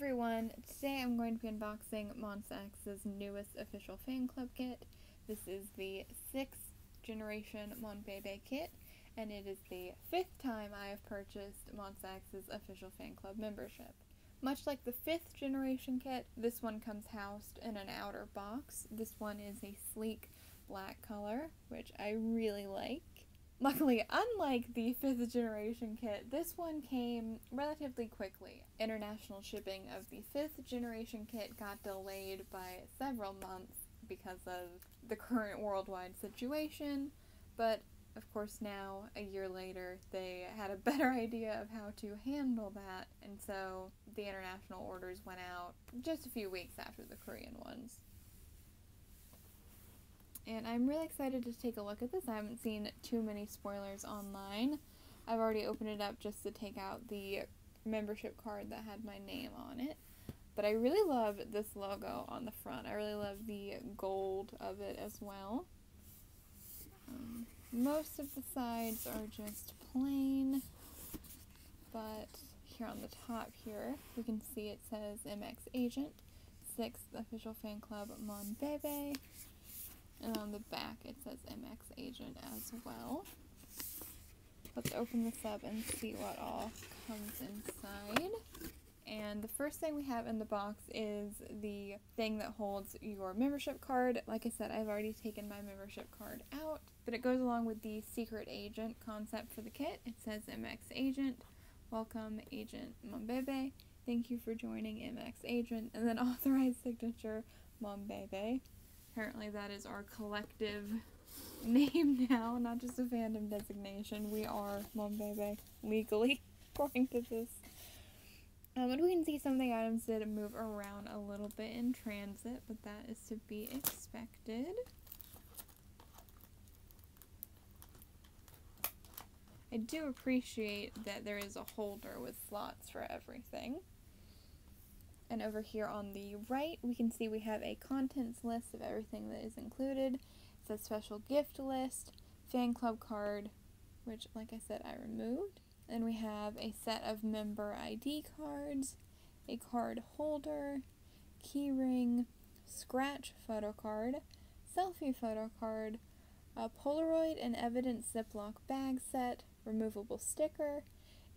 everyone, today I'm going to be unboxing Monsta newest official fan club kit. This is the 6th generation Monbebe kit, and it is the 5th time I have purchased Monsta official fan club membership. Much like the 5th generation kit, this one comes housed in an outer box. This one is a sleek black color, which I really like. Luckily, unlike the 5th generation kit, this one came relatively quickly. International shipping of the 5th generation kit got delayed by several months because of the current worldwide situation, but of course now, a year later, they had a better idea of how to handle that, and so the international orders went out just a few weeks after the Korean ones and I'm really excited to take a look at this. I haven't seen too many spoilers online. I've already opened it up just to take out the membership card that had my name on it. But I really love this logo on the front. I really love the gold of it as well. Um, most of the sides are just plain, but here on the top here, we can see it says MX Agent, 6th Official Fan Club Monbebe, and on the back it says MX Agent as well. Let's open this up and see what all comes inside. And the first thing we have in the box is the thing that holds your membership card. Like I said, I've already taken my membership card out, but it goes along with the secret agent concept for the kit. It says MX Agent. Welcome, Agent Monbebe. Thank you for joining MX Agent. And then authorized signature Monbebe. Apparently, that is our collective name now, not just a fandom designation. We are Monbebe legally, according to this. Um, and we can see some of the items did move around a little bit in transit, but that is to be expected. I do appreciate that there is a holder with slots for everything. And over here on the right, we can see we have a contents list of everything that is included. It's a special gift list, fan club card, which, like I said, I removed. Then we have a set of member ID cards, a card holder, keyring, scratch photo card, selfie photo card, a Polaroid and evidence Ziploc bag set, removable sticker,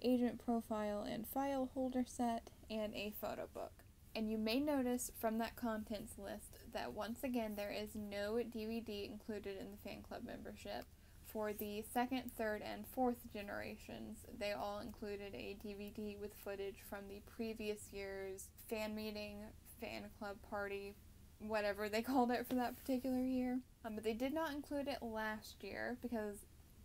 agent profile and file holder set, and a photo book. And you may notice from that contents list that once again there is no DVD included in the fan club membership. For the second, third, and fourth generations, they all included a DVD with footage from the previous year's fan meeting, fan club party, whatever they called it for that particular year. Um, but they did not include it last year because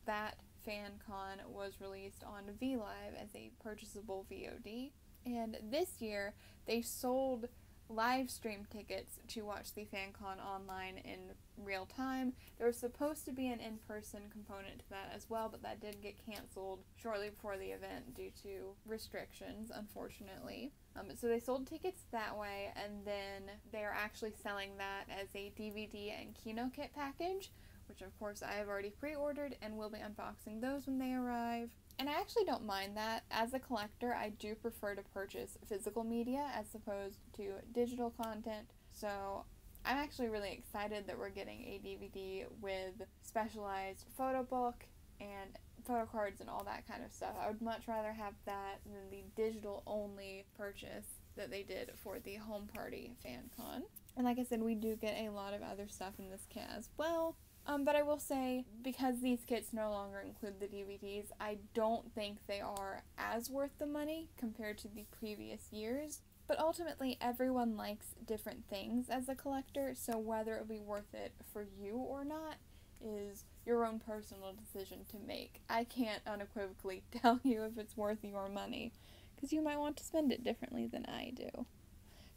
that fan con was released on VLive as a purchasable VOD. And this year, they sold live stream tickets to watch the FanCon online in real time. There was supposed to be an in person component to that as well, but that did get canceled shortly before the event due to restrictions, unfortunately. Um, so they sold tickets that way, and then they're actually selling that as a DVD and Kino kit package, which of course I have already pre ordered and will be unboxing those when they arrive. And I actually don't mind that. As a collector, I do prefer to purchase physical media as opposed to digital content. So I'm actually really excited that we're getting a DVD with specialized photo book and photo cards and all that kind of stuff. I would much rather have that than the digital only purchase that they did for the home party fan con. And like I said, we do get a lot of other stuff in this kit as well. Um, but I will say, because these kits no longer include the DVDs, I don't think they are as worth the money compared to the previous years. But ultimately, everyone likes different things as a collector, so whether it will be worth it for you or not is your own personal decision to make. I can't unequivocally tell you if it's worth your money, because you might want to spend it differently than I do.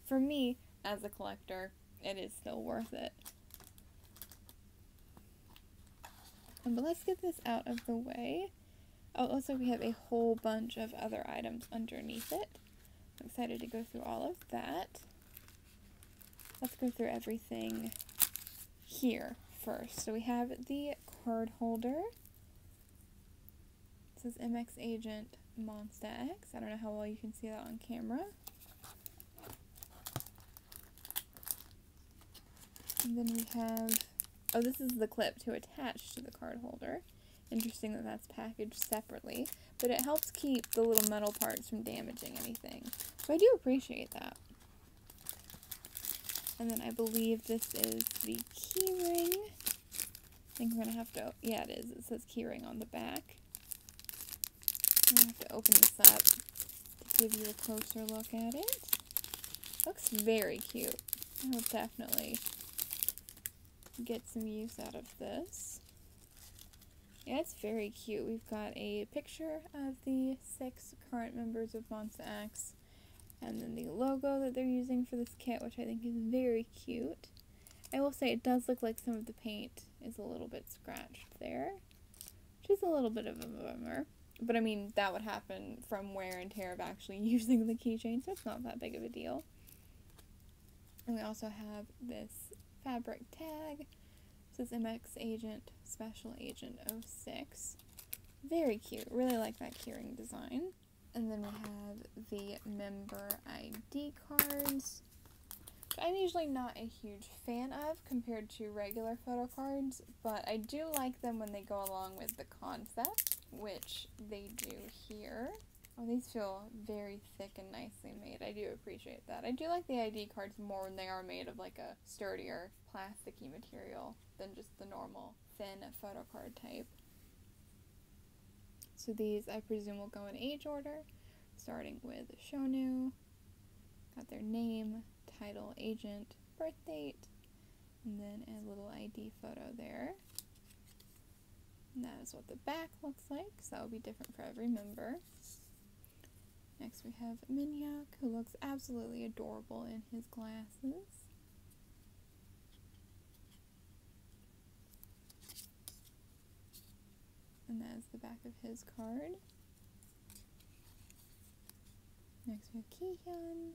For me, as a collector, it is still worth it. Um, but let's get this out of the way. Oh, also we have a whole bunch of other items underneath it. I'm excited to go through all of that. Let's go through everything here first. So we have the card holder. This is MX Agent Monsta X. I don't know how well you can see that on camera. And then we have oh, this is the clip to attach to the card holder. Interesting that that's packaged separately, but it helps keep the little metal parts from damaging anything. So I do appreciate that. And then I believe this is the keyring. I think we're gonna have to, yeah it is, it says keyring on the back. I'm gonna have to open this up to give you a closer look at it. Looks very cute. I will definitely get some use out of this. Yeah, it's very cute. We've got a picture of the six current members of Monsta X, and then the logo that they're using for this kit, which I think is very cute. I will say it does look like some of the paint is a little bit scratched there, which is a little bit of a bummer. But I mean, that would happen from wear and tear of actually using the keychain, so it's not that big of a deal. And we also have this fabric tag. Is MX Agent Special Agent 06. Very cute. Really like that keyring design. And then we have the member ID cards. I'm usually not a huge fan of compared to regular photo cards, but I do like them when they go along with the concept, which they do here. Oh, these feel very thick and nicely made. I do appreciate that. I do like the ID cards more when they are made of like a sturdier plasticky material than just the normal thin photo card type. So these I presume will go in age order, starting with Shownu, got their name, title, agent, birth date, and then a little ID photo there. And that is what the back looks like, so that will be different for every member. Next we have Minhyuk, who looks absolutely adorable in his glasses. And that is the back of his card. Next we have Kihyun.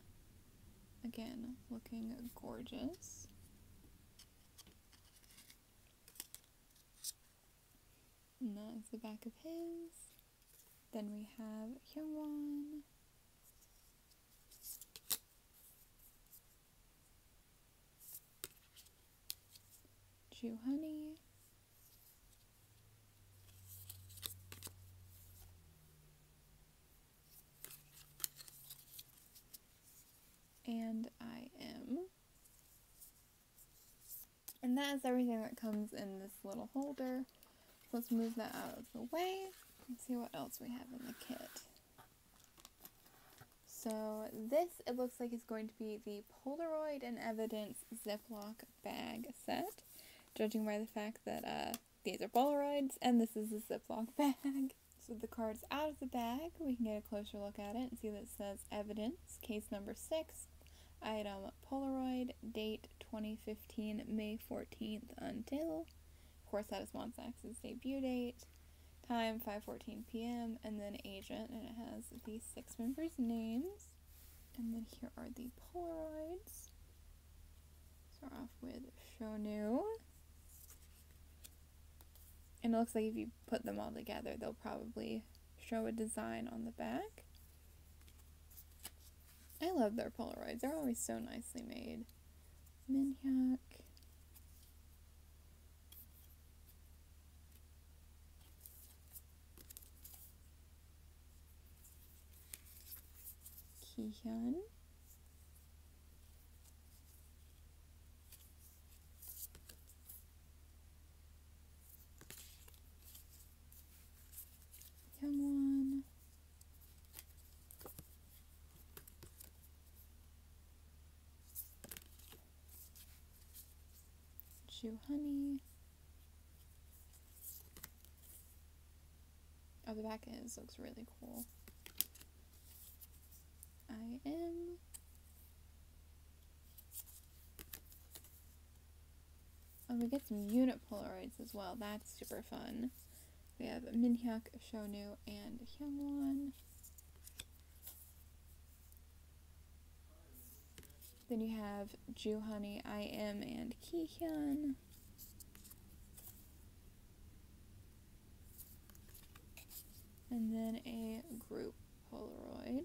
Again, looking gorgeous. And that is the back of his. Then we have Hyungwon. Honey. And I am. And that is everything that comes in this little holder. So let's move that out of the way and see what else we have in the kit. So this, it looks like, is going to be the Polaroid and Evidence Ziploc bag set judging by the fact that uh, these are Polaroids and this is a Ziploc bag. So the card's out of the bag. We can get a closer look at it and see that it says evidence, case number 6, item Polaroid, date 2015, May 14th until. Of course, that is Monsta X's debut date. Time 5:14 p.m. and then agent, and it has the six members' names. And then here are the Polaroids. Start off with Shownu. And it looks like if you put them all together, they'll probably show a design on the back. I love their Polaroids. They're always so nicely made. Minhyuk. Kihyun. Ju Honey. Oh, the back is looks really cool. I.M. Oh, we get some unit Polaroids as well. That's super fun. We have Minhyuk, Shownu, and Hyungwon. Then you have Joohoney, I Am, and Kihyun. And then a group Polaroid.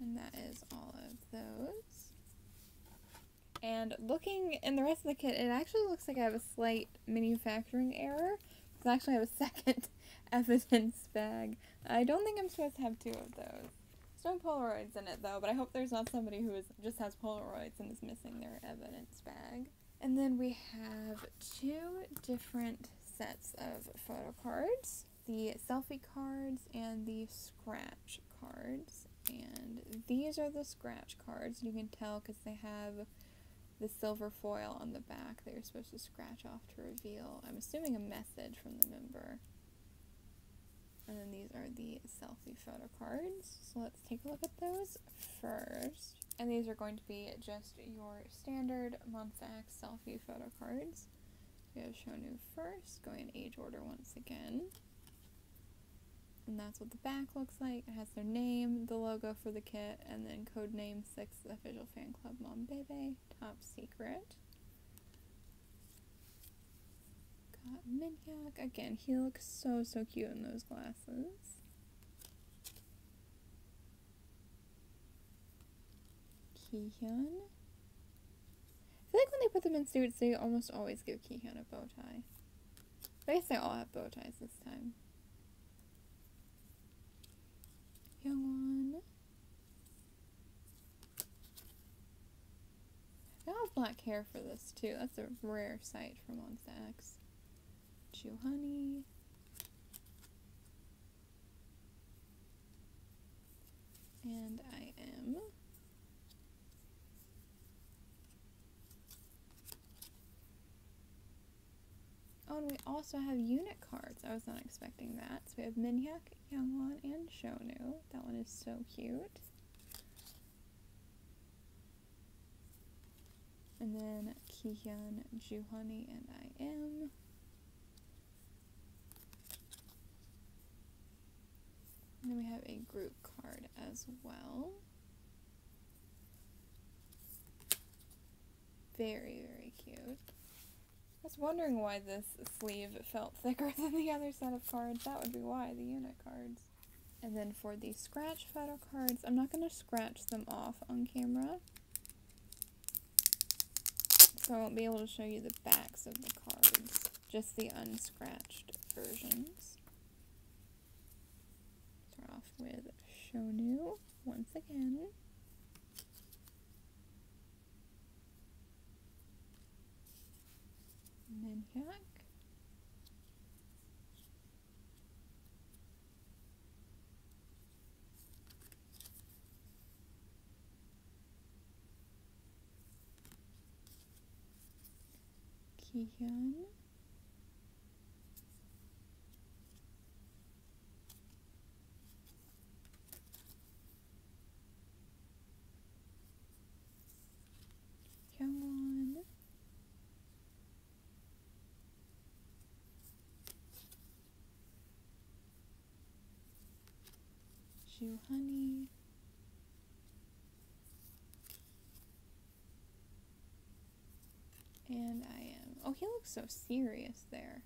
And that is all of those. And looking in the rest of the kit, it actually looks like I have a slight manufacturing error. Because I actually have a second evidence bag. I don't think I'm supposed to have two of those. There's no Polaroids in it though, but I hope there's not somebody who is, just has Polaroids and is missing their evidence bag. And then we have two different sets of photo cards the selfie cards and the scratch cards. And these are the scratch cards. You can tell because they have the silver foil on the back that you're supposed to scratch off to reveal, I'm assuming, a message from the member. And then these are the selfie photo cards. So let's take a look at those first. And these are going to be just your standard Monsta X selfie photo cards. We have Shownu first, going in age order once again. And that's what the back looks like. It has their name, the logo for the kit, and then code name 6 official fan club Monbebe, top secret. Got Minhyuk. Again, he looks so, so cute in those glasses. Kihyun. I feel like when they put them in suits, they almost always give Kihyun a bow tie. I guess they all have bow ties this time. Hyungwon. I have black hair for this too. That's a rare sight for Monsta X. Joohoney. And I.M We also have unit cards. I was not expecting that. So we have Minhyuk, Hyungwon, and Shownu. That one is so cute. And then Kihyun, Joohoney, and I.M. And then we have a group card as well. Very, very cute. I was wondering why this sleeve felt thicker than the other set of cards. That would be why, the unit cards. And then for the scratch photo cards, I'm not going to scratch them off on camera. So I won't be able to show you the backs of the cards, just the unscratched versions. Start off with Shownu once again. Minhyuk. Kihyun. Hyungwon. Honey. And I.M. Oh, he looks so serious there.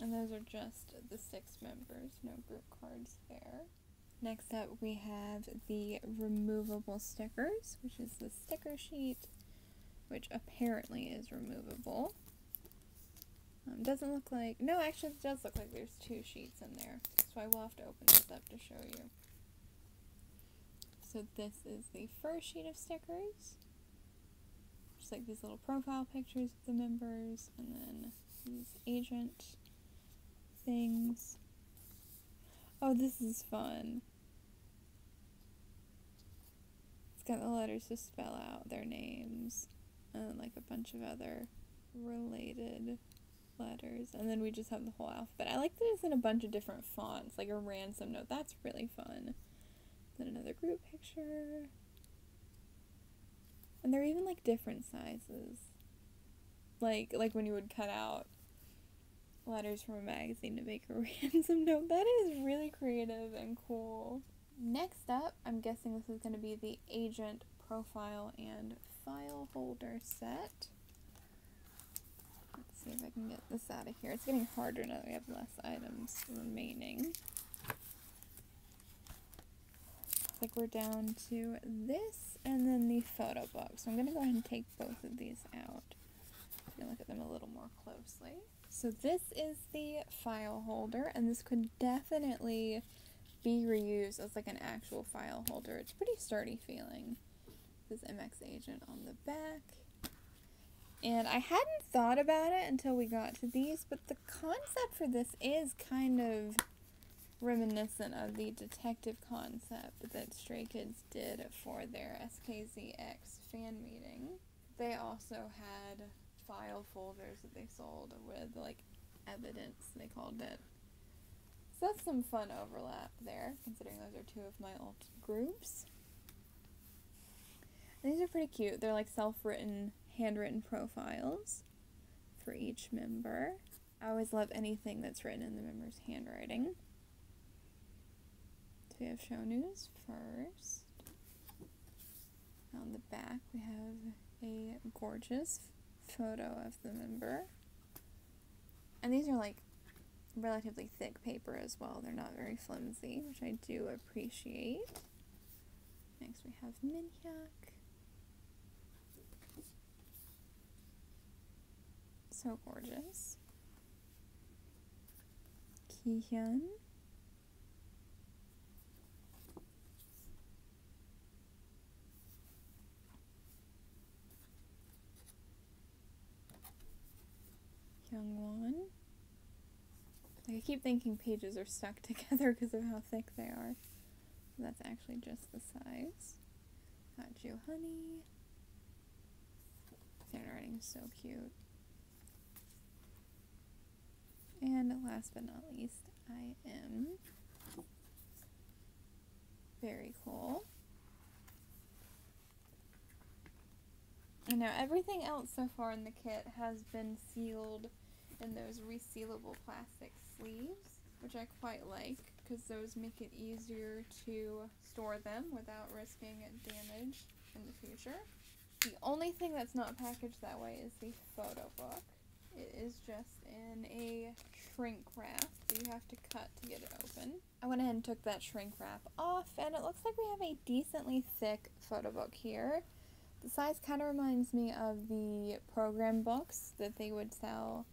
And those are just the six members, no group cards there. Next up, we have the removable stickers, which is the sticker sheet, which apparently is removable. Um, doesn't look like, no, actually it does look like there's two sheets in there, so I will have to open this up to show you. So this is the first sheet of stickers, just like these little profile pictures of the members, and then these agent things. Oh, this is fun. It's got the letters to spell out their names and like a bunch of other related letters. And then we just have the whole alphabet. I like that it's in a bunch of different fonts, like a ransom note. That's really fun. Then another group picture. And they're even like different sizes. Like like when you would cut out letters from a magazine to make a ransom note. That is really creative and cool. Next up, I'm guessing this is going to be the agent profile and file holder set. Let's see if I can get this out of here. It's getting harder now that we have less items remaining. like we're down to this and then the photo book. So I'm going to go ahead and take both of these out. You look at them a little more closely. So this is the file holder and this could definitely be reused as like an actual file holder. It's pretty sturdy feeling. This MX agent on the back. And I hadn't thought about it until we got to these, but the concept for this is kind of reminiscent of the detective concept that Stray Kids did for their SKZX fan meeting. They also had file folders that they sold with like evidence, they called it. So that's some fun overlap there, considering those are two of my old groups. And these are pretty cute. They're like self-written, handwritten profiles for each member. I always love anything that's written in the member's handwriting So we have Shownu's first. On the back, we have a gorgeous photo of the member. And these are like relatively thick paper as well. They're not very flimsy, which I do appreciate. Next, we have Minhyuk. So gorgeous. Kihyun. Young Like I keep thinking pages are stuck together because of how thick they are. That's actually just the size. Got you, Honey. Handwriting is so cute. And last but not least, I am very cool. And now everything else so far in the kit has been sealed in those resealable plastic sleeves, which I quite like because those make it easier to store them without risking damage in the future. The only thing that's not packaged that way is the photo book. It is just in a shrink wrap that you have to cut to get it open. I went ahead and took that shrink wrap off and it looks like we have a decently thick photo book here. The size kind of reminds me of the program books that they would sell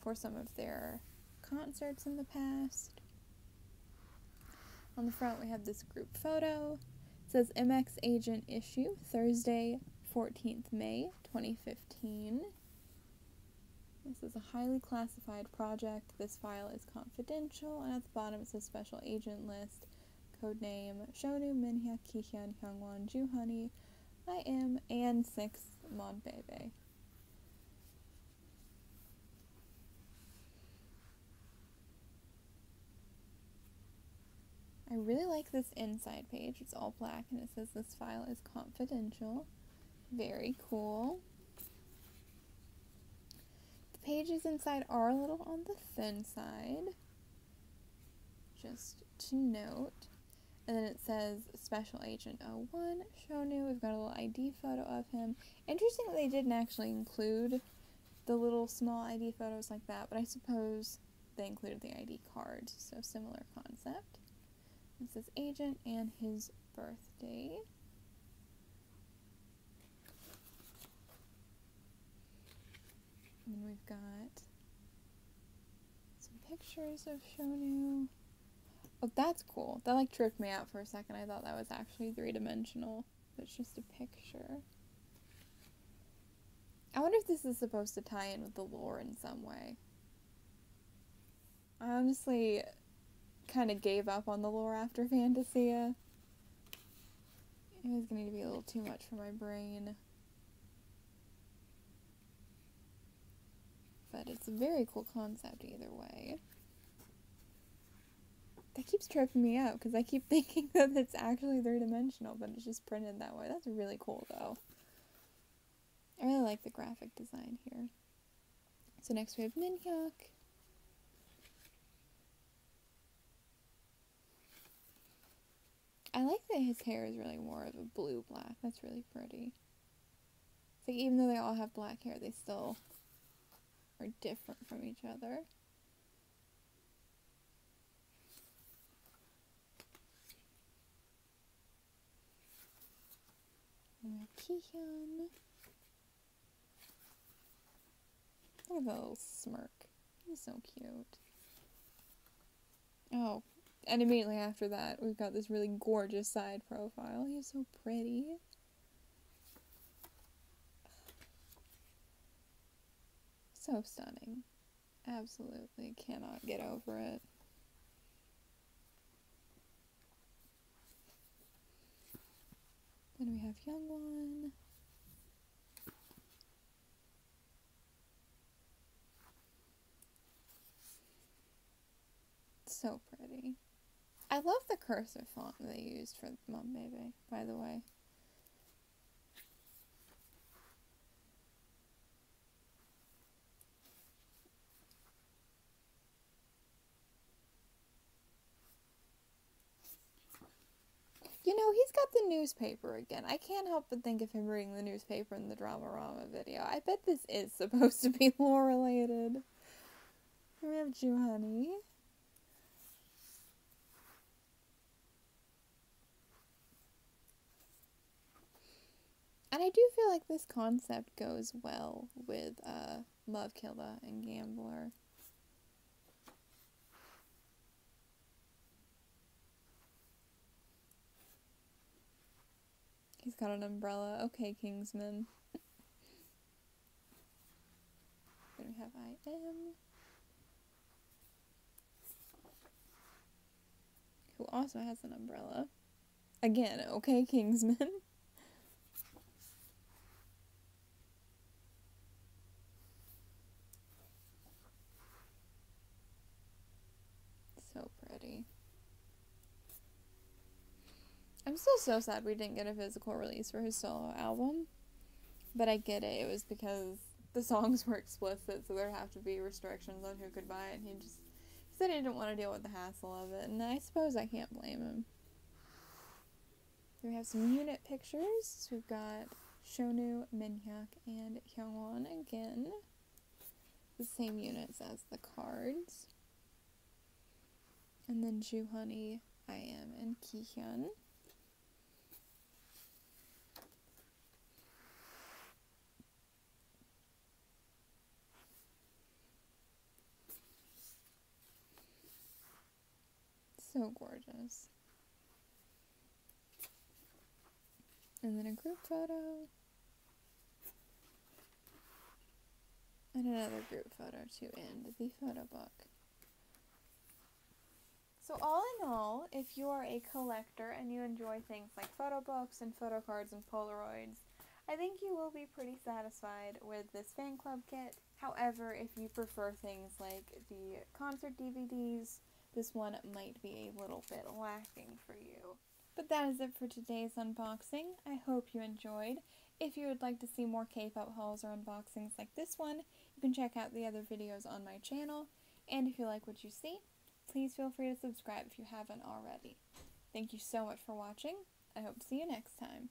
for some of their concerts in the past. On the front, we have this group photo. It says MX Agent Issue, Thursday, 14th May, 2015. This is a highly classified project. This file is confidential, and at the bottom it says Special Agent List, Code Name: Shownu, Minhyuk, Kihyun, Hyungwon, Joohoney, I am, and 6th Monbebe. I really like this inside page. It's all black and it says this file is confidential. Very cool. The pages inside are a little on the thin side. Just to note. And then it says Special Agent 01, Shownu. We've got a little ID photo of him. Interesting that they didn't actually include the little small ID photos like that, but I suppose they included the ID cards, so similar concept. This is agent and his birthday. And we've got some pictures of Shownu. Oh, that's cool. That like tripped me out for a second. I thought that was actually three dimensional. It's just a picture. I wonder if this is supposed to tie in with the lore in some way. I honestly kind of gave up on the lore after Fantasia. It was going to be a little too much for my brain. But it's a very cool concept either way. That keeps tripping me out because I keep thinking that it's actually three dimensional, but it's just printed that way. That's really cool though. I really like the graphic design here. So next we have Minhyuk. I like that his hair is really more of a blue black. That's really pretty. It's like even though they all have black hair, they still are different from each other. Kihyun. Look at that little smirk. He's so cute. Oh, and immediately after that, we've got this really gorgeous side profile. He's so pretty. So stunning. Absolutely cannot get over it. Then we have Hyungwon. So pretty. I love the cursive font they used for Monbebe, by the way. You know, he's got the newspaper again. I can't help but think of him reading the newspaper in the Dramarama video. I bet this is supposed to be lore related. We have Joohoney. And I do feel like this concept goes well with uh, Love Killa and Gambler. He's got an umbrella. Okay, Kingsman. then we have I.M. Who also has an umbrella. Again, okay, Kingsman. so pretty. I'm still so sad we didn't get a physical release for his solo album. But I get it. It was because the songs were explicit, so there have to be restrictions on who could buy it. And he just said he didn't want to deal with the hassle of it, and I suppose I can't blame him. We have some unit pictures. We've got Shownu, Minhyuk, and Hyungwon again. The same units as the cards. And then Joohoney, I.M, and Kihyun. So gorgeous. And then a group photo. And another group photo to end the photo book. So all in all, if you are a collector and you enjoy things like photo books and photo cards and Polaroids, I think you will be pretty satisfied with this fan club kit. However, if you prefer things like the concert DVDs, this one might be a little bit lacking for you. But that is it for today's unboxing. I hope you enjoyed. If you would like to see more K-pop hauls or unboxings like this one, you can check out the other videos on my channel. And if you like what you see, please feel free to subscribe if you haven't already. Thank you so much for watching. I hope to see you next time.